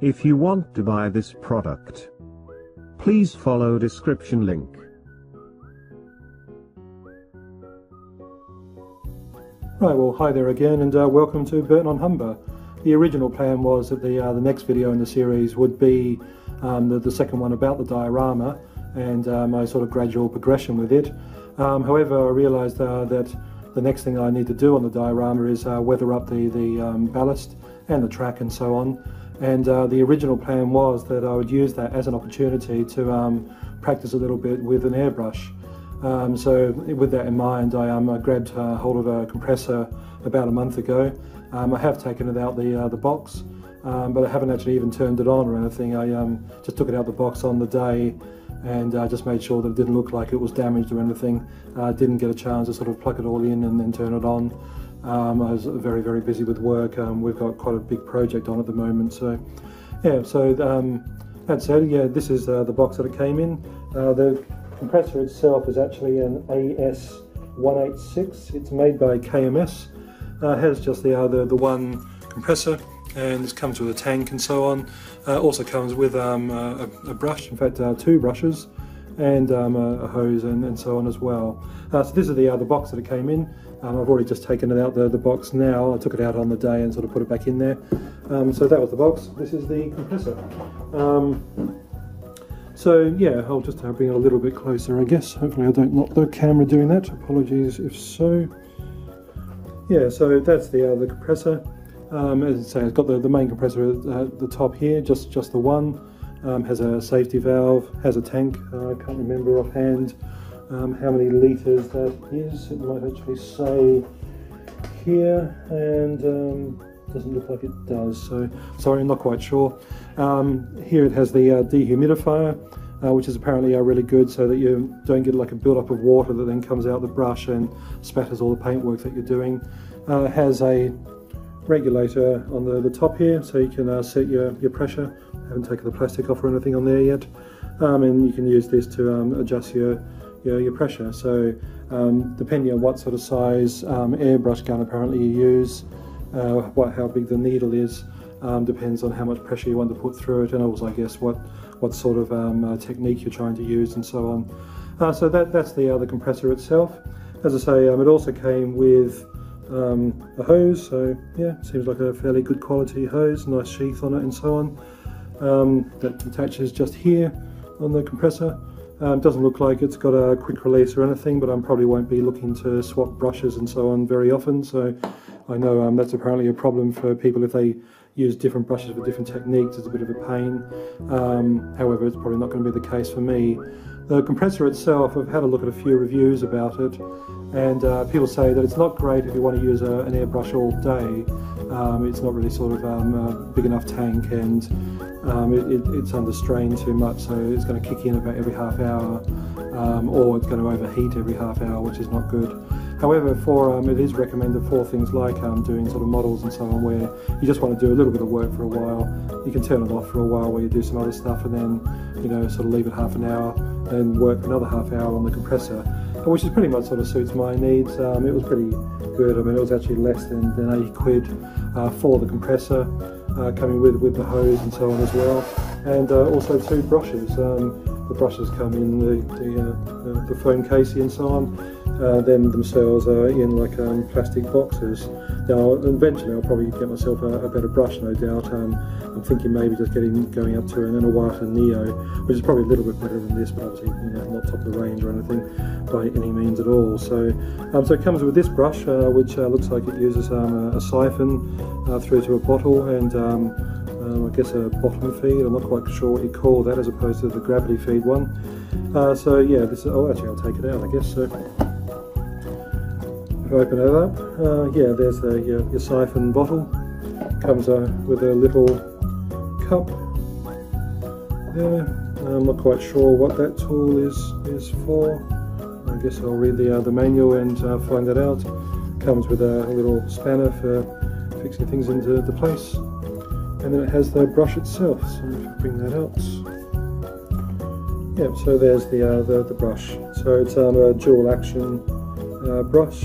If you want to buy this product, please follow description link. Right, well, hi there again, and uh, welcome to Burton on Humber. The original plan was that the uh, the next video in the series would be um, the, the second one about the diorama and uh, my sort of gradual progression with it. Um, however, I realised uh, that the next thing I need to do on the diorama is uh, weather up the, the um, ballast and the track and so on. And uh, the original plan was that I would use that as an opportunity to um, practice a little bit with an airbrush. Um, so with that in mind, I, um, I grabbed uh, hold of a compressor about a month ago. Um, I have taken it out the, uh, the box, um, but I haven't actually even turned it on or anything. I um, just took it out the box on the day and uh, just made sure that it didn't look like it was damaged or anything. Uh, didn't get a chance to sort of plug it all in and then turn it on. Um, I was very, very busy with work. we've got quite a big project on at the moment. So yeah, so that said, yeah, this is uh, the box that it came in. Uh, the compressor itself is actually an AS186. It's made by KMS. Uh, has just the, uh, the, the one compressor and this comes with a tank and so on. Uh, also comes with um, a, a, brush, in fact uh, two brushes and um, a, a, hose and, and, so on as well. Uh, so this is the, the box that it came in. Um, I've already just taken it out the, the box now. I took it out on the day and sort of put it back in there. Um, so that was the box. This is the compressor. Um, so yeah, I'll just uh, bring it a little bit closer, I guess. Hopefully I don't knock the camera doing that. Apologies if so. Yeah, so that's the, uh, the compressor. Um, as I say, it's got the, the main compressor at the top here, just, just the one. Um, has a safety valve, has a tank. Uh, I can't remember offhand um, how many litres that is. It might actually say here, and um, doesn't look like it does. So sorry, I'm not quite sure. Um, here it has the uh, dehumidifier, uh, which is apparently uh, really good so that you don't get like a build-up of water that then comes out the brush and spatters all the paintwork that you're doing. Uh, it has a regulator on the, the top here so you can uh, set your, your pressure. I haven't taken the plastic off or anything on there yet. Um, and you can use this to um, adjust your, your, your, pressure. So um, depending on what sort of size um, airbrush gun apparently you use, uh, what, how big the needle is, um, depends on how much pressure you want to put through it and also I guess what, what sort of um, uh, technique you're trying to use and so on. Uh, so that, that's the, uh, the compressor itself. As I say, um, it also came with a hose, so yeah, seems like a fairly good quality hose, nice sheath on it and so on. Um, that attaches just here on the compressor. Um, doesn't look like it's got a quick release or anything, but I probably won't be looking to swap brushes and so on very often, so I know um, that's apparently a problem for people if they use different brushes for different techniques. is a bit of a pain. Um, however, it's probably not going to be the case for me. The compressor itself, I've had a look at a few reviews about it, and uh, people say that it's not great if you want to use a, an airbrush all day. Um, it's not really sort of um, a big enough tank, and um, it, it, it's under strain too much, so it's going to kick in about every half hour, um, or it's going to overheat every half hour, which is not good. However, for um, it is recommended for things like um, doing sort of models and so on, where you just want to do a little bit of work for a while. You can turn it off for a while while you do some other stuff, and then you know sort of leave it half an hour and work another half hour on the compressor, which is pretty much sort of suits my needs. Um, it was pretty good. I mean, it was actually less than, than 80 quid uh, for the compressor, uh, coming with with the hose and so on as well, and uh, also two brushes. Um, the brushes come in the the, uh, the, foam and so on uh, them themselves are in like um, plastic boxes. Now, eventually, I'll probably get myself a, a better brush, no doubt. Um, I'm thinking maybe just getting going up to an Iwata Neo, which is probably a little bit better than this, but obviously you know, not top of the range or anything by any means at all. So, um, so it comes with this brush, uh, which uh, looks like it uses um, a, a, siphon uh, through to a bottle and um, um, I guess a bottom feed. I'm not quite sure what you call that, as opposed to the gravity feed one. Uh, so yeah, this. Is, oh, actually, I'll take it out. I guess so open it up, uh, yeah, there's the, your, your siphon bottle. Comes uh, with a little cup there. I'm not quite sure what that tool is is for. I guess I'll read the uh, the manual and uh, find that out. Comes with a, a, little spanner for fixing things into the place, and then it has the brush itself. So bring that out, yeah. So there's the uh, the, the brush. So it's um, a dual action uh, brush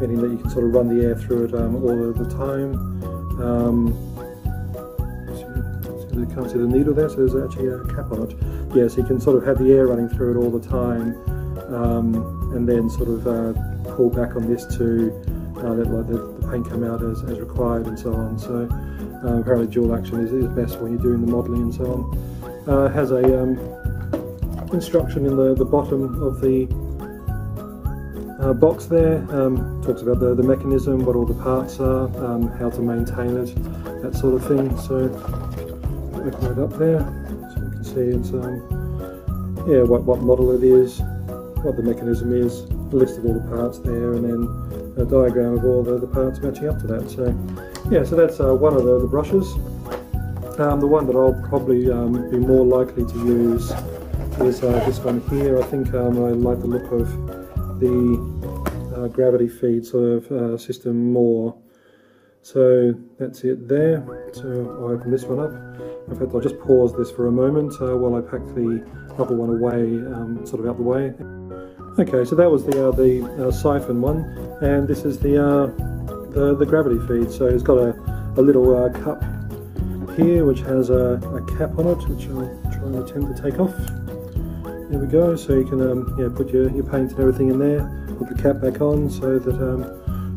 meaning that you can sort of run the air through it um, all the time. Um, you can't see the needle there, so there's actually a cap on it. Yeah, so you can sort of have the air running through it all the time, um, and then sort of uh, pull back on this to uh, let like the, the, paint come out as, as required and so on. So uh, apparently dual action is, is best when you're doing the modelling and so on. Uh, has a um, instruction in the, the bottom of the uh, box there um, talks about the, the mechanism, what all the parts are, um, how to maintain it, that sort of thing. So open it up there, so you can see it's um, yeah what, what model it is, what the mechanism is, a list of all the parts there, and then a diagram of all the, the parts matching up to that. So yeah, so that's uh, one of the, the brushes. Um, the one that I'll probably um, be more likely to use is uh, this one here. I think um, I like the look of the uh, gravity feed sort of uh, system more. So that's it there. So I'll open this one up. In fact, I'll just pause this for a moment uh, while I pack the other one away, um, sort of out the way. Okay, so that was the uh, the uh, siphon one, and this is the uh, the, the gravity feed. So it's got a, a little cup here which has a, a cap on it, which I'll try and attempt to take off. There we go, so you can um, yeah, put your, your paint and everything in there, put the cap back on so that um,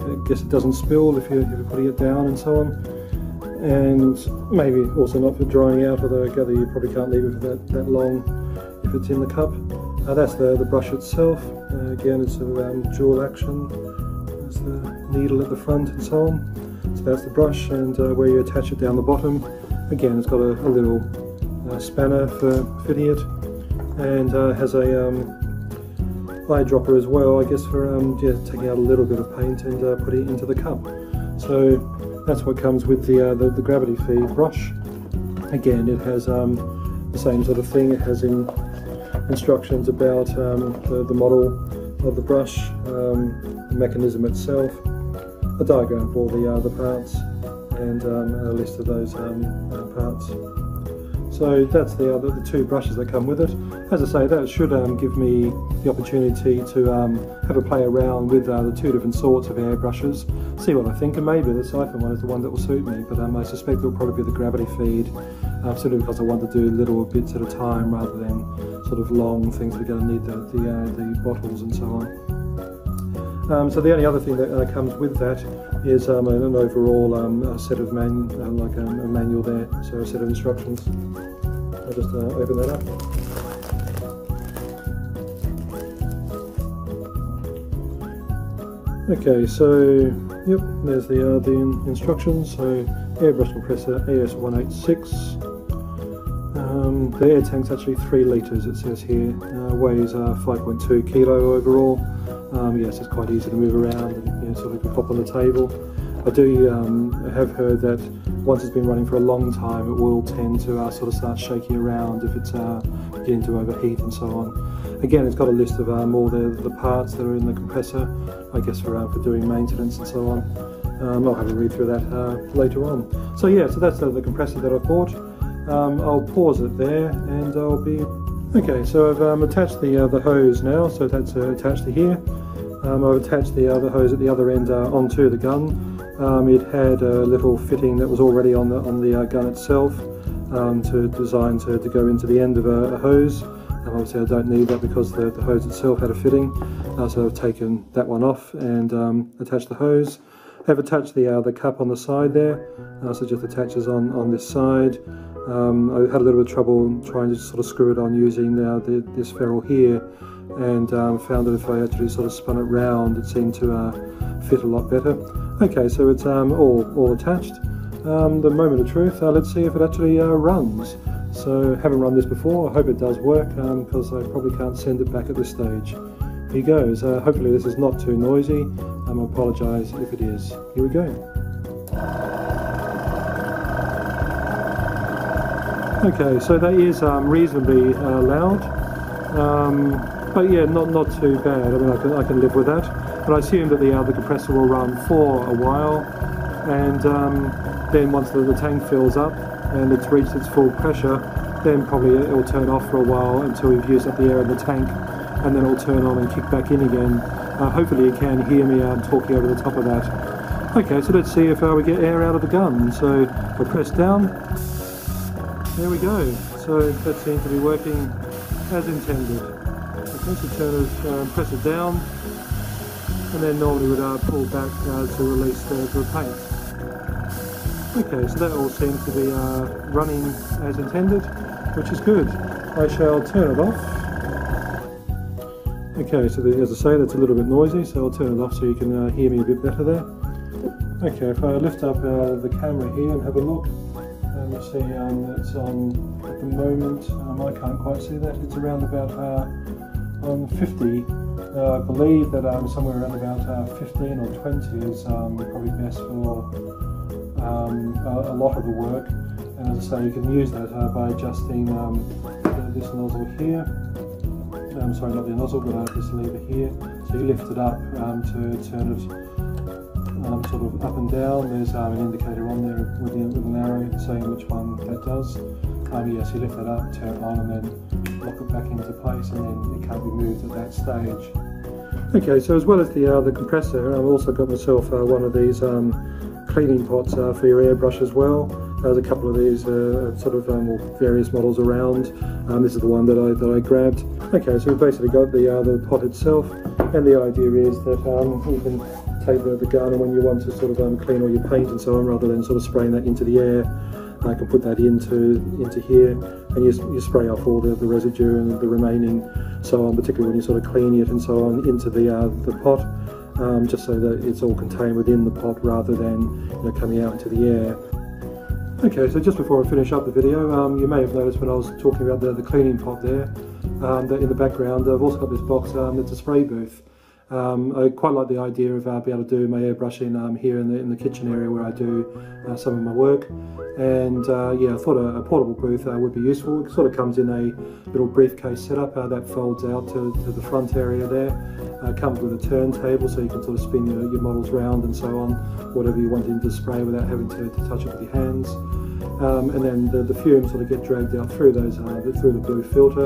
I guess it doesn't spill if, you, if you're putting it down and so on. And maybe also not for drying out, although I gather you probably can't leave it for that, that long if it's in the cup. Uh, that's the, the brush itself. Uh, again, it's a um, dual action. There's the needle at the front and so on. So that's the brush, and uh, where you attach it down the bottom, again, it's got a, a little uh, spanner for fitting it and uh, has a um, eyedropper as well, I guess for um, yeah, taking out a little bit of paint and uh, putting it into the cup. So that's what comes with the, uh, the, the, gravity feed brush. Again, it has um, the same sort of thing. It has in instructions about um, the, the, model of the brush, um, the mechanism itself, a diagram for the, uh, the parts, and um, a list of those uh, parts. So that's the, uh, the two brushes that come with it. As I say, that should um, give me the opportunity to um, have a play around with uh, the two different sorts of airbrushes, see what I think, and maybe the siphon one is the one that will suit me, but um, I suspect it'll probably be the gravity feed, uh, simply because I want to do little bits at a time rather than sort of long things are going to need the, the, uh, the bottles and so on. Um, so the only other thing that uh, comes with that is um, an, overall um, set of man, uh, like um, a manual there, so a set of instructions. Just uh, open that up. Okay, so yep, there's the uh, the in instructions. So airbrush compressor AS186. Um, the air tank's actually three litres. It says here. Uh, weighs uh, 5.2 kilo overall. Um, yes, it's quite easy to move around and you know, sort of pop on the table. I do um, have heard that once it's been running for a long time, it will tend to uh, sort of start shaking around if it's uh, beginning to overheat and so on. Again, it's got a list of um, all the, the parts that are in the compressor, I guess for, uh, for doing maintenance and so on. Um, I'll have a read through that uh, later on. So yeah, so that's the, compressor that I bought. Um, I'll pause it there and I'll be... Okay, so I've um, attached the, uh, the hose now, so that's uh, attached to here. Um, I've attached the other hose at the other end onto the gun. Um, it had a little fitting that was already on the on the uh, gun itself um, to design to, to go into the end of a, a hose. And obviously I don't need that because the, the hose itself had a fitting. Uh, so I've taken that one off and um, attached the hose. I've attached the uh, the cup on the side there, uh, so just attaches on, on this side. Um, I had a little bit of trouble trying to sort of screw it on using the, the this ferrule here and um, found that if I actually sort of spun it round it seemed to uh, fit a lot better. Okay, so it's um, all, all attached. Um, the moment of truth, uh, let's see if it actually uh, runs. So haven't run this before, I hope it does work because um, I probably can't send it back at this stage. Here goes, uh, hopefully this is not too noisy, um, I apologise if it is. Here we go. Okay, so that is um, reasonably uh, loud, um, but yeah, not not too bad. I mean, I can I can live with that but I assume that the, uh, the compressor will run for a while and um, then once the, the, tank fills up and it's reached its full pressure then probably it will turn off for a while until we've used up the air in the tank and then it'll turn on and kick back in again. Uh, hopefully you can hear me um, talking over the top of that. Okay, so let's see if uh, we get air out of the gun. So I press down there we go. So that seems to be working as intended. Okay, so turn it, um, press it down, and then normally would uh, pull back uh, to release the, the paint. Okay, so that all seems to be uh, running as intended, which is good. I shall turn it off. Okay, so the, as I say, that's a little bit noisy, so I'll turn it off so you can uh, hear me a bit better there. Okay, if I lift up uh, the camera here and have a look, um, you see um, it's on, at the moment, um, I can't quite see that, it's around about on 50. Uh, I believe that um, somewhere around about uh, 15 or 20 is um, probably best for um, a, a, lot of the work. And as I say, you can use that uh, by adjusting this nozzle here um, sorry not the nozzle but uh, this lever here so you lift it up um, to turn it um, sort of up and down there's um, an indicator on there with, the, with an arrow saying which one that does yes you lift that up turn it on and then lock it back into place and then it can't be moved at that stage okay so as well as the uh, the compressor I've also got myself uh, one of these um, cleaning pots uh, for your airbrush as well there's a couple of these uh, sort of um, various models around. Um, this is the one that I that I grabbed. Okay, so we've basically got the uh, the pot itself, and the idea is that um, you can take the, the gun when you want to sort of um, clean all your paint and so on, rather than sort of spraying that into the air, I can put that into into here, and you, you spray off all the, the residue and the remaining so on, particularly when you're sort of cleaning it and so on, into the uh, the pot. Um, just so that it's all contained within the pot rather than you know, coming out into the air. Okay, so just before I finish up the video, um, you may have noticed when I was talking about the, the cleaning pot there, um, that in the background I've also got this box um, a spray booth. Um, I quite like the idea of uh, being able to do my airbrushing um, here in the, in the kitchen area where I do uh, some of my work. And uh, yeah, I thought a, a portable booth uh, would be useful. It sort of comes in a little briefcase setup uh, that folds out to, to, the front area there. Uh, comes with a turntable so you can sort of spin your, your models around and so on, whatever you want in to spray without having to, to touch it with your hands. Um, and then the, the, fumes sort of get dragged out through those through the blue filter.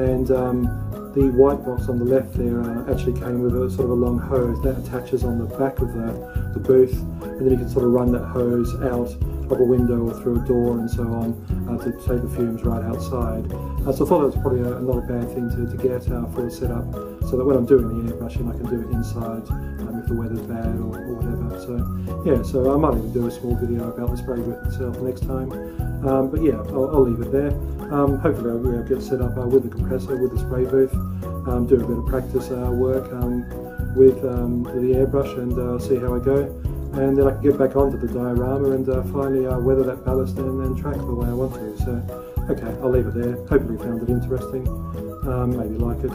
And um, the white box on the left there uh, actually came with a sort of a long hose that attaches on the back of the, the booth and then you can sort of run that hose out of a window or through a door and so on uh, to take the fumes right outside. Uh, so I thought that was probably a, not a bad thing to, to get uh, for the setup so that when I'm doing the airbrushing I can do it inside um, if the weather's bad or, or, whatever. So yeah, so I might even do a small video about the spray booth itself next time. Um, but yeah, I'll, I'll, leave it there. Um, hopefully I'll get set up uh, with the compressor, with the spray booth, um, do a bit of practice uh, work um, with um, the airbrush and uh, see how I go. And then I can get back onto the diorama and uh, finally uh, weather that ballast and then track the way I want to. So, okay, I'll leave it there. Hopefully you found it interesting. Um, maybe like it,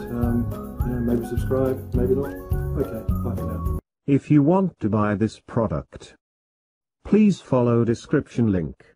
maybe subscribe, maybe not. Okay, bye for now. If you want to buy this product, please follow description link.